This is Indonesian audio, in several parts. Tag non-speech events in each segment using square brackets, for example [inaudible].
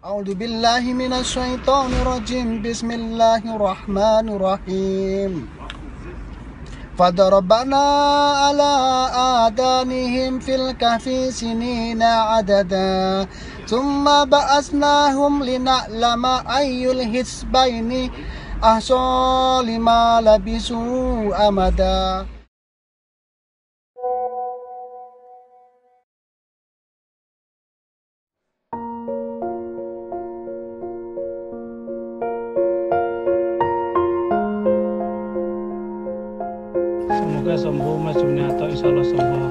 أعوذ بالله من الشيطان الرجيم. بسم الله الرحمن الرحيم. فضربنا على آذانهم في الكهف سنين عددا ثم بعثناهم لنعلم أي الحزبين أحصى لما لبثوا أمدا. Insya Allah sembuh,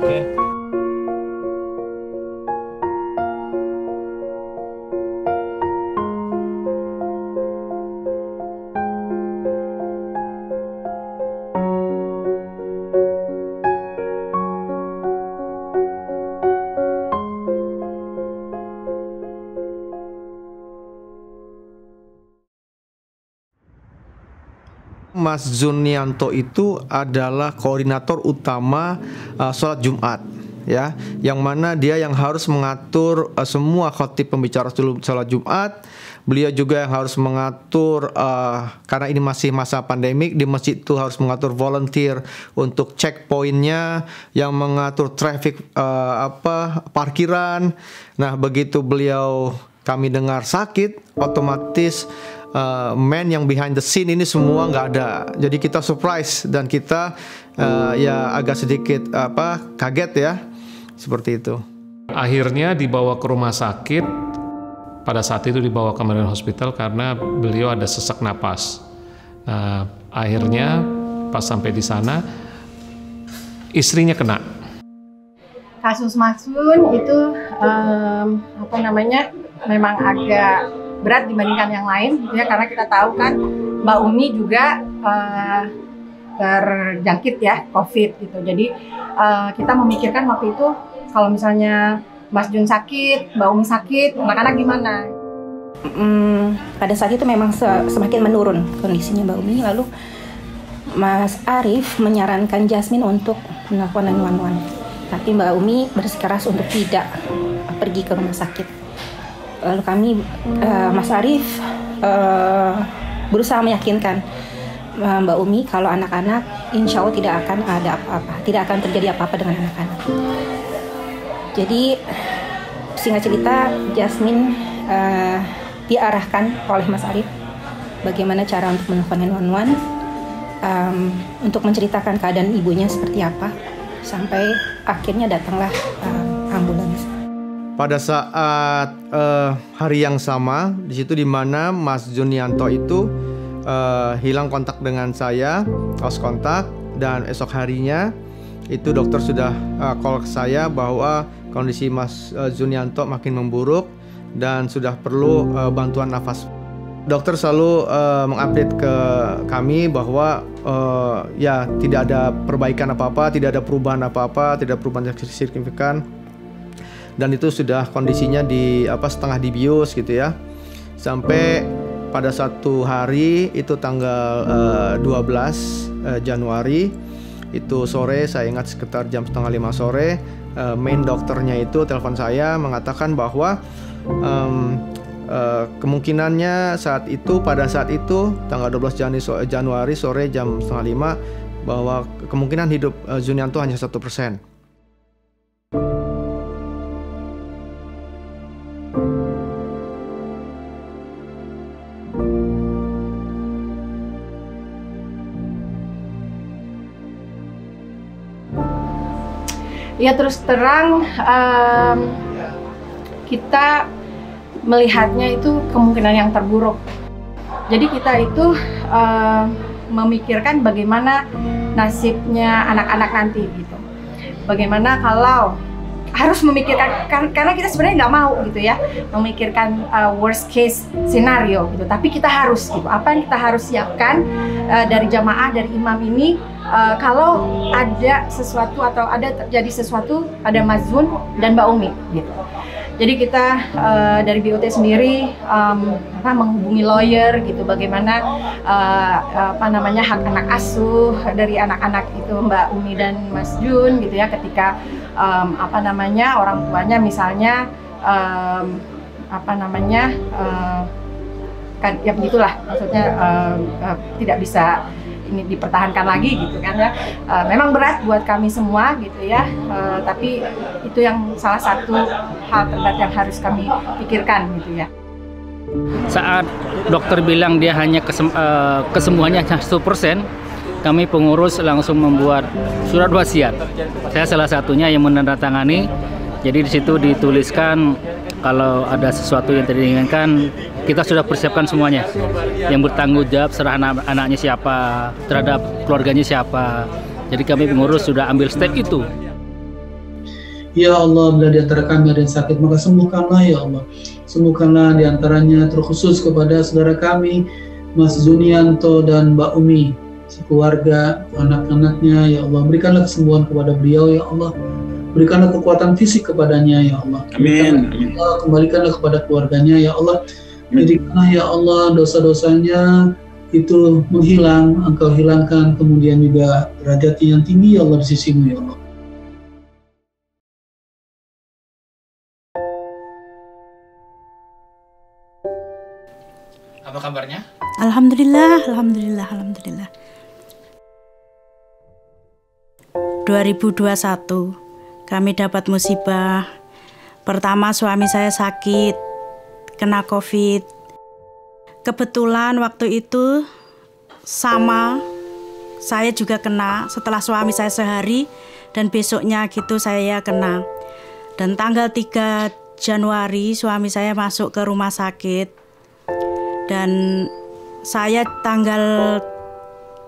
Mas Zunianto itu adalah koordinator utama uh, sholat Jumat ya. Yang mana dia yang harus mengatur uh, semua khotib pembicara sholat Jumat. Beliau juga yang harus mengatur uh, karena ini masih masa pandemik di masjid itu harus mengatur volunteer untuk checkpointnya yang mengatur traffic uh, apa parkiran. Nah begitu beliau kami dengar sakit otomatis uh, man yang behind the scene ini semua nggak ada. Jadi kita surprise dan kita uh, ya agak sedikit apa kaget ya seperti itu. Akhirnya dibawa ke rumah sakit. Pada saat itu dibawa ke Marion Hospital karena beliau ada sesak napas. Nah, akhirnya pas sampai di sana istrinya kena. kasus Masun itu em, apa namanya memang agak berat dibandingkan yang lain gitu ya karena kita tahu kan Mbak Umi juga eh, terjangkit ya COVID gitu. Jadi eh, kita memikirkan waktu itu kalau misalnya Mas Jun sakit, Mbak Umi sakit, anak-anak gimana? Mm, pada saat itu memang se- semakin menurun kondisinya Mbak Umi. Lalu Mas Arief menyarankan Jasmine untuk melakukan 911. Tapi Mbak Umi bersikeras untuk tidak pergi ke rumah sakit. Lalu kami, eh, Mas Arief eh, berusaha meyakinkan eh, Mbak Umi kalau anak-anak insya Allah tidak akan ada apa-apa, tidak akan terjadi apa-apa dengan anak-anak. Jadi singkat cerita Jasmine eh, diarahkan oleh Mas Arif bagaimana cara untuk menelpon 911 em, untuk menceritakan keadaan ibunya seperti apa sampai akhirnya datanglah ambulans. Pada saat eh, hari yang sama di situ di mana Mas Junianto itu eh, hilang kontak dengan saya, lost kontak dan esok harinya itu dokter sudah eh, call ke saya bahwa kondisi Mas eh, Junianto makin memburuk dan sudah perlu eh, bantuan nafas. Dokter selalu eh, mengupdate ke kami bahwa eh, ya tidak ada perbaikan apa-apa, tidak ada perubahan apa-apa, tidak perubahan yang signifikan dan itu sudah kondisinya di apa setengah dibius gitu ya sampai pada satu hari itu tanggal eh, 12 eh, Januari itu sore saya ingat sekitar jam setengah lima sore eh, main dokternya itu telepon saya mengatakan bahwa em, eh, kemungkinannya saat itu pada saat itu tanggal 12 Jani- so- Januari sore jam setengah lima bahwa kemungkinan hidup eh, Junianto hanya satu persen. Ya terus terang em, kita melihatnya itu kemungkinan yang terburuk. Jadi kita itu em, memikirkan bagaimana nasibnya anak-anak nanti gitu. Bagaimana kalau harus memikirkan kan- karena kita sebenarnya nggak mau gitu ya memikirkan uh, worst case scenario gitu tapi kita harus gitu apa yang kita harus siapkan uh, dari jamaah dari imam ini uh, kalau ada sesuatu atau ada terjadi sesuatu pada Mazun dan Mbak Umi gitu. Jadi kita uh, dari BOT sendiri um, apa, menghubungi lawyer gitu bagaimana uh, apa namanya hak anak asuh dari anak-anak itu Mbak Umi dan Mas Jun gitu ya ketika um, apa namanya orang tuanya misalnya um, apa namanya uh, kan ya begitulah maksudnya uh, uh, tidak bisa ini dipertahankan lagi gitu kan ya. Uh, memang berat buat kami semua gitu ya. Uh, tapi itu yang salah satu hal terberat yang harus kami pikirkan gitu ya. Saat dokter bilang dia hanya kesem, uh, kesembuhannya 100% kami pengurus langsung membuat surat wasiat. Saya salah satunya yang menandatangani. Jadi di situ dituliskan kalau ada sesuatu yang tidak diinginkan kita sudah persiapkan semuanya yang bertanggung jawab serah anak anaknya siapa terhadap keluarganya siapa jadi kami pengurus sudah ambil step itu Ya Allah, bila di antara kami ada yang sakit, maka sembuhkanlah ya Allah. Sembuhkanlah di antaranya terkhusus kepada saudara kami, Mas Junianto dan Mbak Umi, sekeluarga, anak-anaknya, ya Allah. Berikanlah kesembuhan kepada beliau, ya Allah. Berikanlah kekuatan fisik kepadanya, ya Allah. Amin. Allah, kembalikanlah kepada keluarganya, ya Allah. Jadikanlah, ya Allah, dosa-dosanya itu menghilang, engkau hilangkan, kemudian juga derajatnya yang tinggi, ya Allah, di sisimu, ya Allah. Apa kabarnya? Alhamdulillah, alhamdulillah, alhamdulillah. 2021 kami dapat musibah. Pertama suami saya sakit, kena Covid. Kebetulan waktu itu sama saya juga kena setelah suami saya sehari dan besoknya gitu saya kena. Dan tanggal 3 Januari suami saya masuk ke rumah sakit dan saya tanggal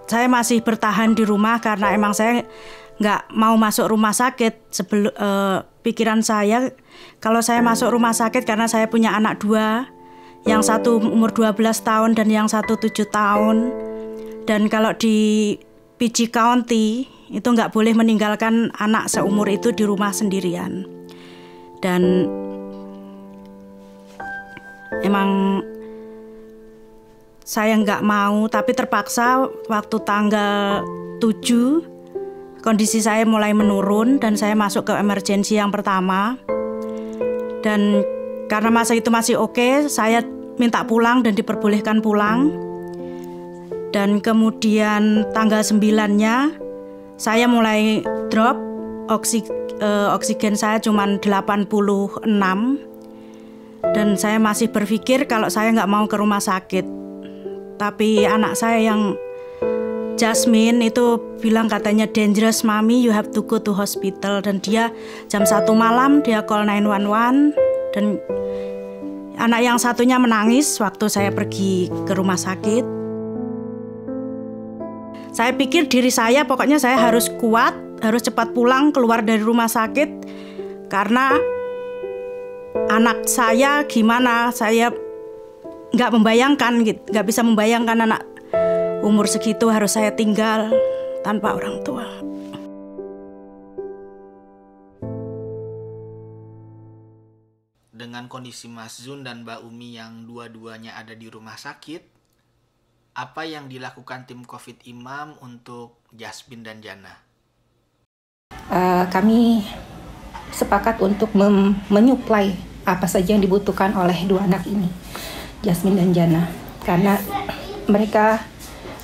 saya masih bertahan di rumah karena emang saya nggak mau masuk rumah sakit sebelum uh, pikiran saya kalau saya masuk rumah sakit karena saya punya anak dua yang satu umur 12 tahun dan yang satu tujuh tahun. Dan kalau di PG County itu nggak boleh meninggalkan anak seumur itu di rumah sendirian. Dan emang saya nggak mau tapi terpaksa waktu tanggal 7 kondisi saya mulai menurun dan saya masuk ke emergensi yang pertama. Dan karena masa itu masih oke okay, saya minta pulang dan diperbolehkan pulang. Dan kemudian tanggal 9-nya saya mulai drop. Oksig, uh, oksigen saya cuma 86 dan saya masih berpikir kalau saya nggak mau ke rumah sakit. Tapi anak saya yang Jasmine itu bilang katanya dangerous mami. You have to go to hospital. Dan dia jam satu malam dia call 911 dan anak yang satunya menangis waktu saya pergi ke rumah sakit. Saya pikir diri saya pokoknya saya harus kuat harus cepat pulang keluar dari rumah sakit. Karena anak saya gimana saya nggak membayangkan gitu nggak bisa membayangkan anak umur segitu harus saya tinggal tanpa orang tua dengan kondisi Mas Zun dan Mbak Umi yang dua-duanya ada di rumah sakit apa yang dilakukan tim COVID Imam untuk Jasmine dan Jana? Uh, kami sepakat untuk menyuplai apa saja yang dibutuhkan oleh dua anak ini Jasmine dan Jana karena mereka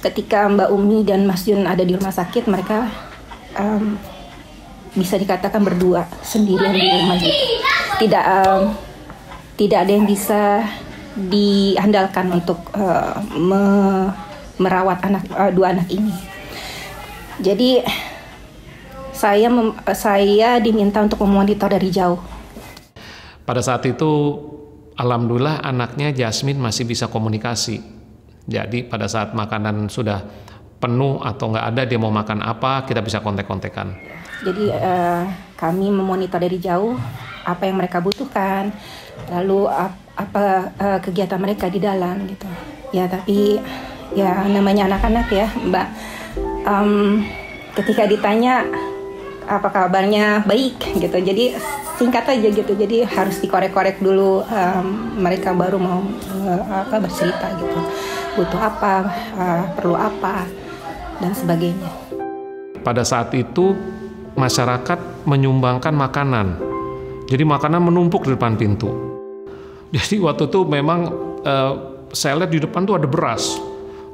ketika Mbak Umi dan Mas Jun ada di rumah sakit mereka um, bisa dikatakan berdua sendirian di rumah gitu tidak um, tidak ada yang bisa diandalkan untuk uh, me merawat anak uh, dua anak ini. Jadi saya mem saya diminta untuk memonitor dari jauh. Pada saat itu alhamdulillah anaknya Jasmine masih bisa komunikasi. Jadi pada saat makanan sudah penuh atau nggak ada dia mau makan apa kita bisa kontek-kontekan. Jadi uh, kami memonitor dari jauh apa yang mereka butuhkan, lalu apa uh, kegiatan mereka di dalam gitu. Ya tapi ya namanya anak-anak ya Mbak. Um, ketika ditanya apa kabarnya baik gitu jadi singkat aja gitu jadi harus dikorek-korek dulu um, mereka baru mau uh, apa bercerita gitu butuh apa uh, perlu apa dan sebagainya pada saat itu masyarakat menyumbangkan makanan jadi makanan menumpuk di depan pintu [laughs] Jadi waktu itu memang uh, saya lihat di depan tuh ada beras.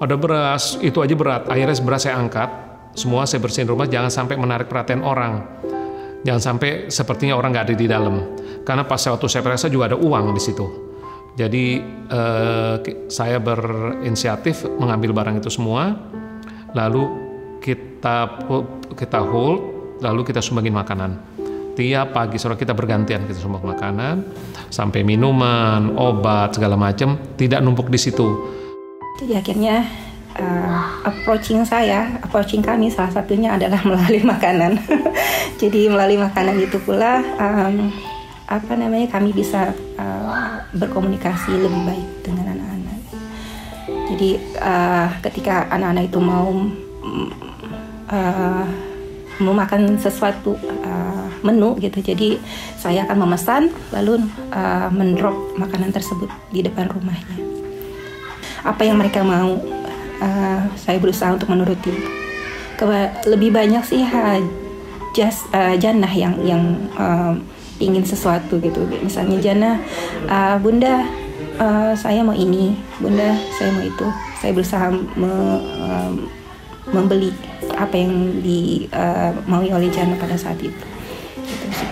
Ada beras, itu aja berat. Akhirnya beras saya angkat, semua saya bersihin rumah, jangan sampai menarik perhatian orang. Jangan sampai sepertinya orang nggak ada di dalam. Karena pas waktu saya periksa juga ada uang di situ. Jadi uh, saya berinisiatif mengambil barang itu semua, lalu kita kita hold, lalu kita sumbangin makanan. Tiap pagi sore kita bergantian kita semua makanan sampai minuman obat segala macam tidak numpuk di situ. Jadi akhirnya uh, approaching saya approaching kami salah satunya adalah [laughs] melalui makanan. [laughs] Jadi melalui makanan itu pula um, apa namanya kami bisa uh, berkomunikasi lebih baik dengan anak-anak. Jadi uh, ketika anak-anak itu mau uh, mau makan sesuatu uh, menu gitu jadi saya akan memesan lalu uh, mendrop makanan tersebut di depan rumahnya. Apa yang mereka mau uh, saya berusaha untuk menuruti. Lebih banyak sih uh, just uh, Jannah yang yang uh, ingin sesuatu gitu. Misalnya Jannah uh, bunda uh, saya mau ini bunda saya mau itu. Saya berusaha me, uh, membeli apa yang dimaui uh, oleh Jana pada saat itu. Gitu.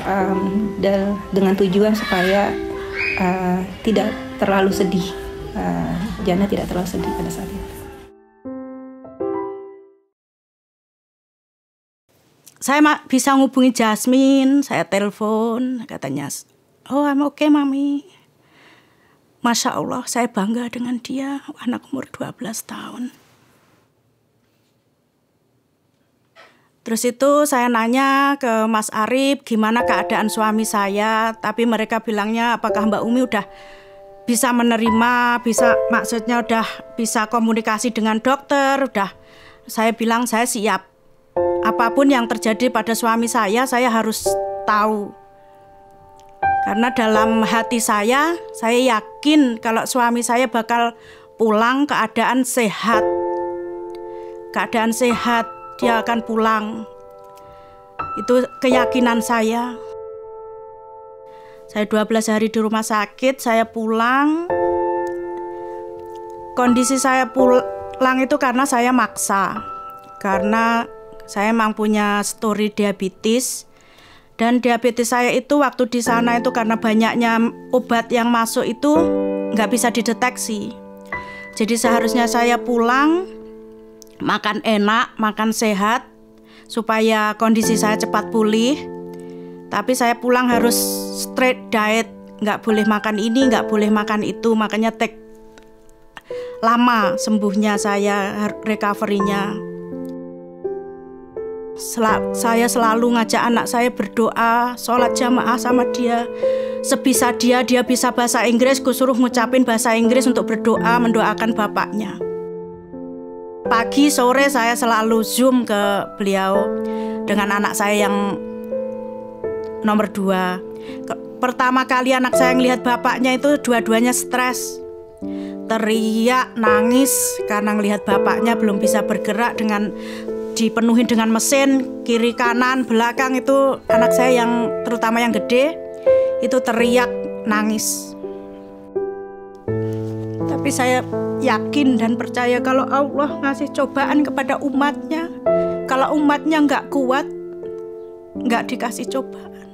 um, dan dengan tujuan supaya uh, tidak terlalu sedih. Uh, Jana tidak terlalu sedih pada saat itu saya bisa ngubungi Jasmine, saya telepon, katanya, oh I'm okay mami. Masya Allah, saya bangga dengan dia, anak umur 12 tahun. Terus itu saya nanya ke Mas Arif gimana keadaan suami saya, tapi mereka bilangnya apakah Mbak Umi udah bisa menerima, bisa maksudnya udah bisa komunikasi dengan dokter, udah saya bilang saya siap. Apa pun yang terjadi pada suami saya, saya harus tahu. Karena dalam hati saya, saya yakin kalau suami saya bakal pulang keadaan sehat. Keadaan sehat dia akan pulang. Itu keyakinan saya. Saya 12 hari di rumah sakit, saya pulang. Kondisi saya pulang itu karena saya maksa. Karena saya memang punya story diabetes. Dan diabetes saya itu waktu di sana itu karena banyaknya obat yang masuk itu nggak bisa dideteksi. Jadi seharusnya saya pulang makan enak, makan sehat supaya kondisi saya cepat pulih. Tapi saya pulang harus straight diet, nggak boleh makan ini, nggak boleh makan itu, makanya tek lama sembuhnya saya recovery-nya. Sel saya selalu ngajak anak saya berdoa, sholat jamaah sama dia. Sebisa dia, dia bisa bahasa Inggris, gue suruh ngucapin bahasa Inggris untuk berdoa, mendoakan bapaknya. Pagi sore saya selalu zoom ke beliau dengan anak saya yang nomor dua. Pertama kali anak saya melihat bapaknya itu dua-duanya stres. Teriak, nangis karena melihat bapaknya belum bisa bergerak dengan dipenuhi dengan mesin kiri kanan belakang itu anak saya yang terutama yang gede itu teriak nangis tapi saya yakin dan percaya kalau Allah ngasih cobaan kepada umatnya. Kalau umatnya nggak kuat, nggak dikasih cobaan.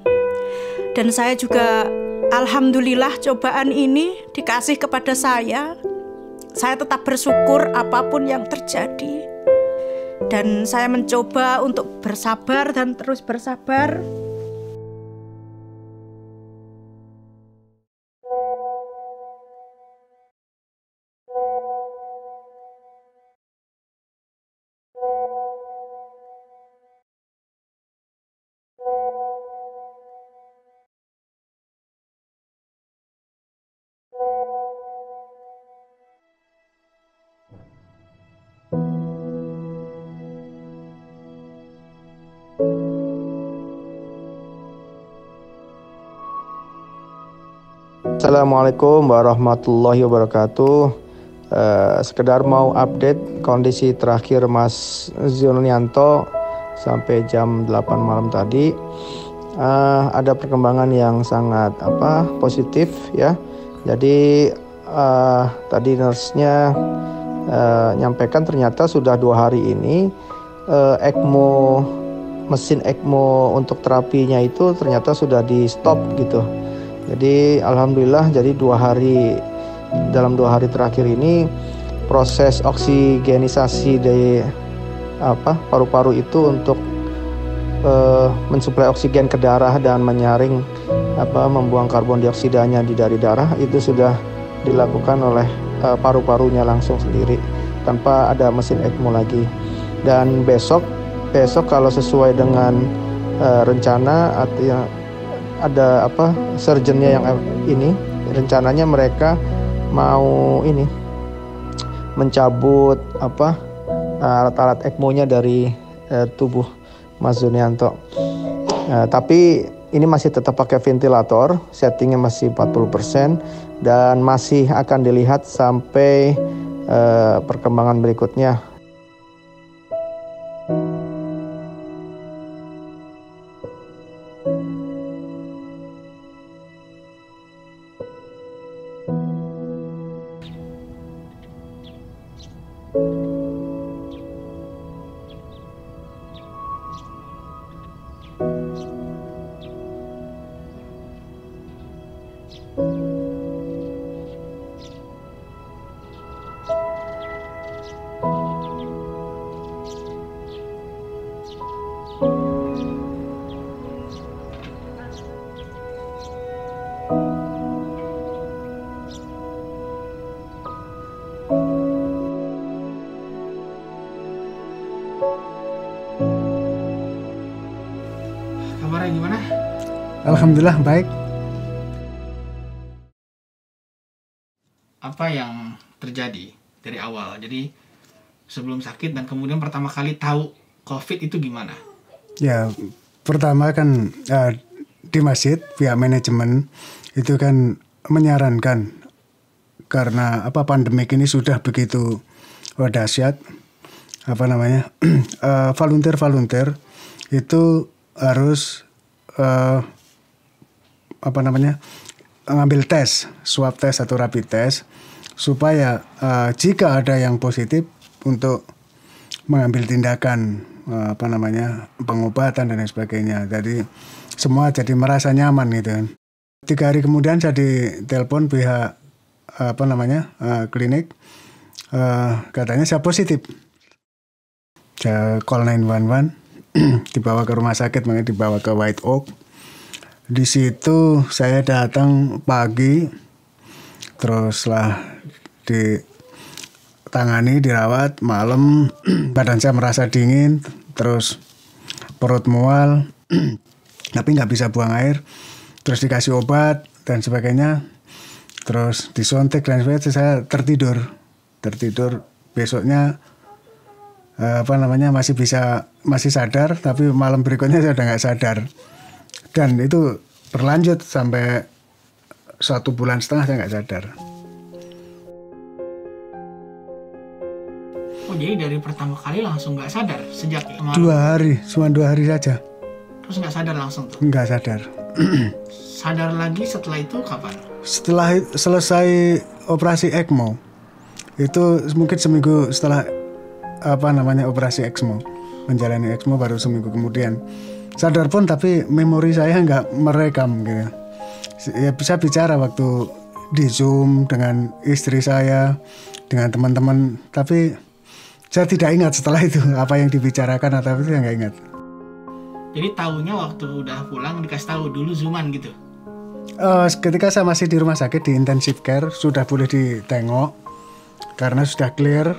Dan saya juga Alhamdulillah cobaan ini dikasih kepada saya. Saya tetap bersyukur apa pun yang terjadi. Dan saya mencoba untuk bersabar dan terus bersabar Assalamualaikum warahmatullahi wabarakatuh. Uh, sekedar mau update kondisi terakhir Mas Zionyanto sampai jam 8 malam tadi. Uh, ada perkembangan yang sangat apa positif ya. Jadi uh, tadi nurse-nya uh, nyampaikan ternyata sudah dua hari ini uh, ECMO mesin ECMO untuk terapinya itu ternyata sudah di stop gitu. Jadi alhamdulillah jadi dua hari dalam dua hari terakhir ini proses oksigenisasi dari apa paru-paru itu untuk uh, mensuplai oksigen ke darah dan menyaring apa membuang karbon dioksidanya di dari darah itu sudah dilakukan oleh uh, paru-parunya langsung sendiri tanpa ada mesin ECMO lagi. Dan besok besok kalau sesuai dengan uh, rencana artinya ada apa surgeonnya yang ini rencananya mereka mau ini mencabut apa alat-alat ECMO-nya dari uh, tubuh Mas Zunianto. Uh, tapi ini masih tetap pakai ventilator, settingnya masih 40% dan masih akan dilihat sampai uh, perkembangan berikutnya. Kabarnya gimana? Alhamdulillah baik. Apa yang terjadi dari awal? Jadi sebelum sakit dan kemudian pertama kali tahu COVID itu gimana? Ya, pertama kan uh, di masjid pihak manajemen itu kan menyarankan karena apa pandemik ini sudah begitu oh, dahsyat apa namanya [clears throat] uh, volunteer volunteer itu harus uh, apa namanya ngambil tes swab tes atau rapid test supaya uh, jika ada yang positif untuk mengambil tindakan uh, apa namanya pengobatan dan lain sebagainya. Jadi semua jadi merasa nyaman gitu kan. Tiga hari kemudian saya ditelepon pihak apa namanya uh, klinik uh, katanya saya positif. Saya call 911 [clears throat] dibawa ke rumah sakit makanya dibawa ke White Oak. Di situ saya datang pagi terus lah ditangani dirawat malam [clears throat] badan saya merasa dingin terus perut mual [clears throat] tapi nggak bisa buang air terus dikasih obat dan sebagainya terus disontek dan sebagainya saya tertidur. Tertidur besoknya apa namanya masih bisa masih sadar tapi malam berikutnya saya udah nggak sadar dan itu berlanjut sampai satu bulan setengah saya nggak sadar Oh jadi dari pertama kali langsung nggak sadar sejak malam? dua hari cuma dua hari saja Terus nggak sadar langsung tuh? nggak sadar [clears throat] Sadar lagi setelah itu kapan? setelah selesai operasi ECMO itu mungkin seminggu setelah apa namanya operasi ECMO menjalani ECMO baru seminggu kemudian. Sadar pun tapi memori saya nggak merekam gitu. Ya bisa bicara waktu di zoom dengan istri saya dengan teman-teman tapi saya tidak ingat setelah itu [laughs] apa yang dibicarakan atau itu saya nggak ingat. Jadi tahunya waktu udah pulang dikasih tahu dulu zooman gitu. Eh, ketika saya masih di rumah sakit di intensive care sudah boleh ditengok karena sudah clear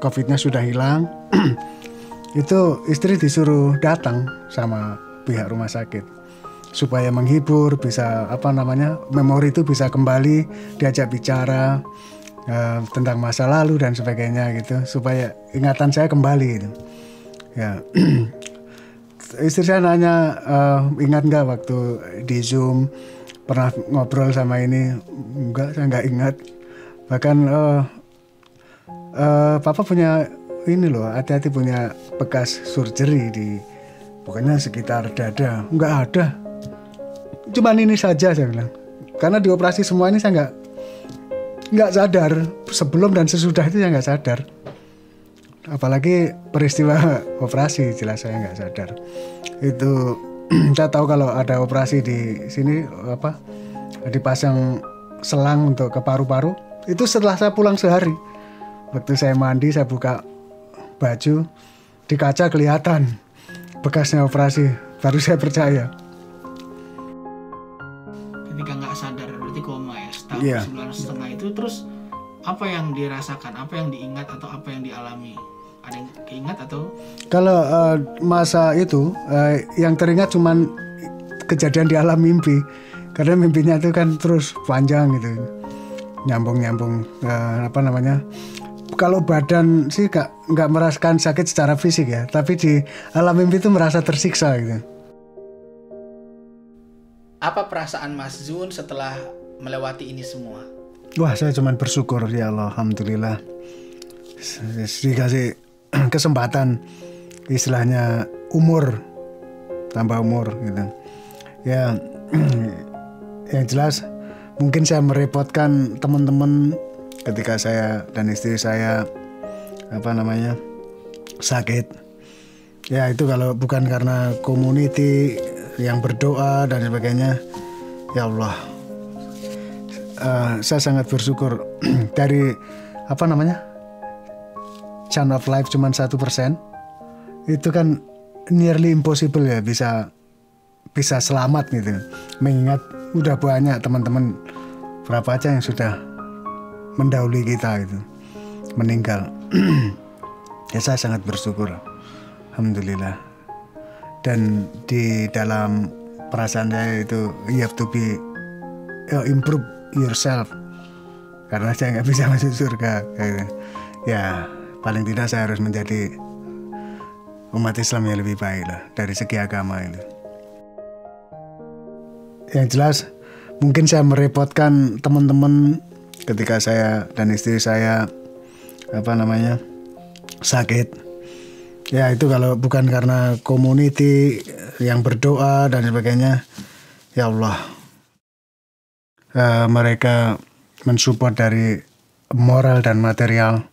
covidnya sudah hilang [clears throat] itu istri disuruh datang sama pihak rumah sakit supaya menghibur bisa apa namanya memori itu bisa kembali diajak bicara eh, tentang masa lalu dan sebagainya gitu supaya ingatan saya kembali gitu. Ya [clears throat] istri saya nanya eh, ingat nggak waktu di zoom pernah ngobrol sama ini? Enggak saya nggak ingat. Bahkan eh, eh, papa punya ini loh hati-hati punya bekas surgery di pokoknya sekitar dada. Nggak ada. Cuman ini saja saya bilang. Karena dioperasi semua ini saya nggak nggak sadar. Sebelum dan sesudah itu ya nggak sadar. Apalagi peristiwa [laughs] operasi jelas saya nggak sadar. Itu [clears throat] saya tahu kalau ada operasi di sini apa dipasang selang untuk ke paru-paru. Itu setelah saya pulang sehari waktu saya mandi saya buka baju di kaca kelihatan bekasnya operasi baru saya percaya. Ketika nggak sadar berarti koma ya setahun Iya. sebulan setengah itu terus apa yang dirasakan apa yang diingat atau apa yang dialami? Ada yang keingat atau? Kalau eh, masa itu eh, yang teringat cuman kejadian di alam mimpi karena mimpinya itu kan terus panjang gitu. Nyambung-nyambung eh, apa namanya kalau badan sih nggak nggak merasakan sakit secara fisik ya. Tapi di alam mimpi itu merasa tersiksa gitu. Apa perasaan Mas Zun setelah melewati ini semua? Wah saya cuman bersyukur. Ya Allah alhamdulillah. Dikasih [clears throat] kesempatan istilahnya umur. Tambah umur gitu. Ya [clears throat] yang jelas mungkin saya merepotkan teman-teman ketika saya dan istri saya apa namanya sakit. Ya itu kalau bukan karena community yang berdoa dan sebagainya ya Allah. Eh, saya sangat bersyukur. [clears throat] Dari apa namanya chance of life cuma satu persen itu kan nearly impossible ya bisa bisa selamat gitu. Mengingat udah banyak teman-teman berapa aja yang sudah mendahului kita itu meninggal. [clears throat] Ya saya sangat bersyukur. Alhamdulillah. Dan di dalam perasaan saya itu you have to be uh, improve yourself. Karena saya nggak bisa [laughs] masuk surga gitu. ya paling tidak saya harus menjadi umat Islam yang lebih baik lah dari segi agama itu. Yang jelas mungkin saya merepotkan teman-teman ketika saya dan istri saya apa namanya sakit. Ya itu kalau bukan karena community yang berdoa dan sebagainya ya Allah. Eh, mereka mensupport dari moral dan material.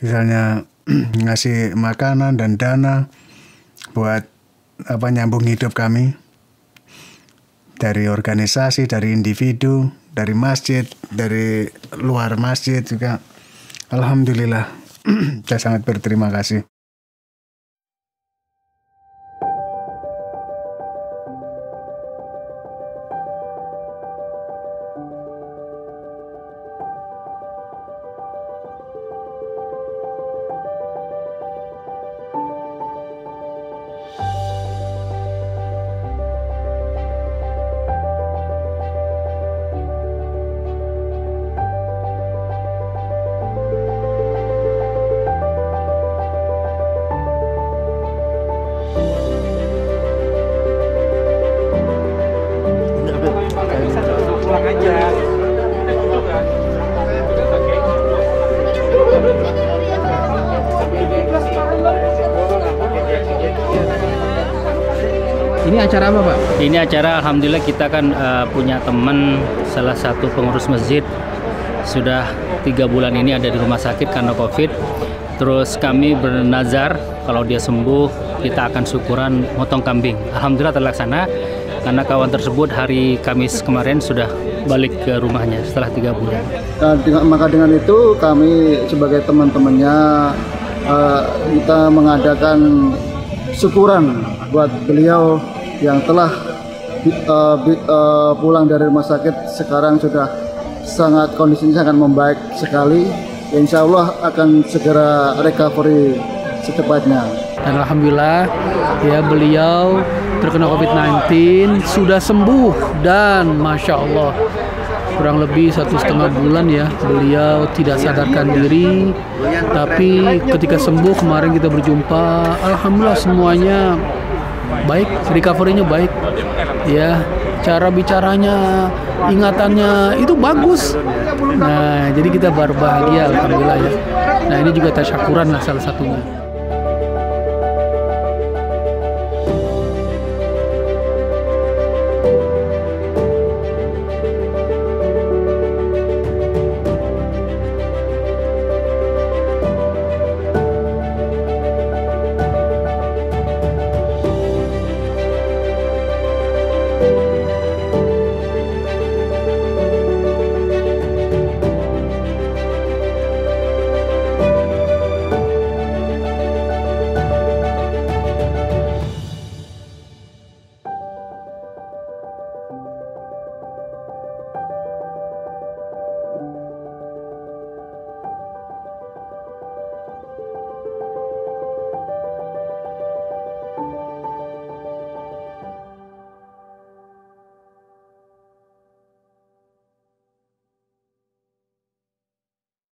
Misalnya [clears throat] ngasih makanan dan dana buat apa nyambung hidup kami. Dari organisasi, dari individu, dari masjid, dari luar masjid juga. Alhamdulillah, [clears throat] saya sangat berterima kasih. Ini acara apa Pak? Ini acara Alhamdulillah kita kan eh, punya teman salah satu pengurus masjid sudah tiga bulan ini ada di rumah sakit karena COVID. Terus kami bernazar kalau dia sembuh kita akan syukuran motong kambing. Alhamdulillah terlaksana karena kawan tersebut hari Kamis kemarin sudah balik ke rumahnya setelah tiga bulan. Nah, dengan, maka dengan itu kami sebagai teman-temannya eh, kita mengadakan syukuran buat beliau yang telah bi- eh, pulang dari rumah sakit sekarang sudah sangat kondisinya sangat membaik sekali. Insya Allah akan segera recovery secepatnya. dan alhamdulillah ya beliau terkena COVID-19 sudah sembuh dan masya Allah kurang lebih satu setengah bulan ya beliau tidak sadarkan diri tapi ketika sembuh kemarin kita berjumpa alhamdulillah semuanya baik recovery-nya baik. Ya cara bicaranya ingatannya itu bagus. Nah jadi kita berbahagia alhamdulillah ya. Nah ini juga tasyakuran lah salah satunya